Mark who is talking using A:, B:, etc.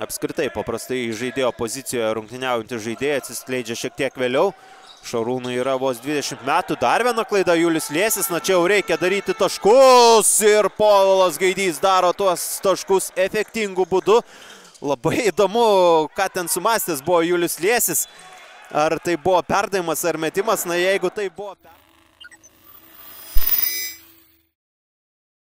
A: Apskritai, paprastai žaidėjo pozicijoje rungtyniaujantys žaidėjai atsiskleidžia šiek tiek vėliau. Šarūnui yra vos 20 metų. Dar viena klaida Julius Liesis. Na čia jau reikia daryti taškus. Ir Povilas Gaidys daro tuos taškus efektingų būdų. Labai įdomu, ką ten sumastęs buvo Julius Liesis. Ar tai buvo perdavimas ar metimas. Na jeigu tai buvo...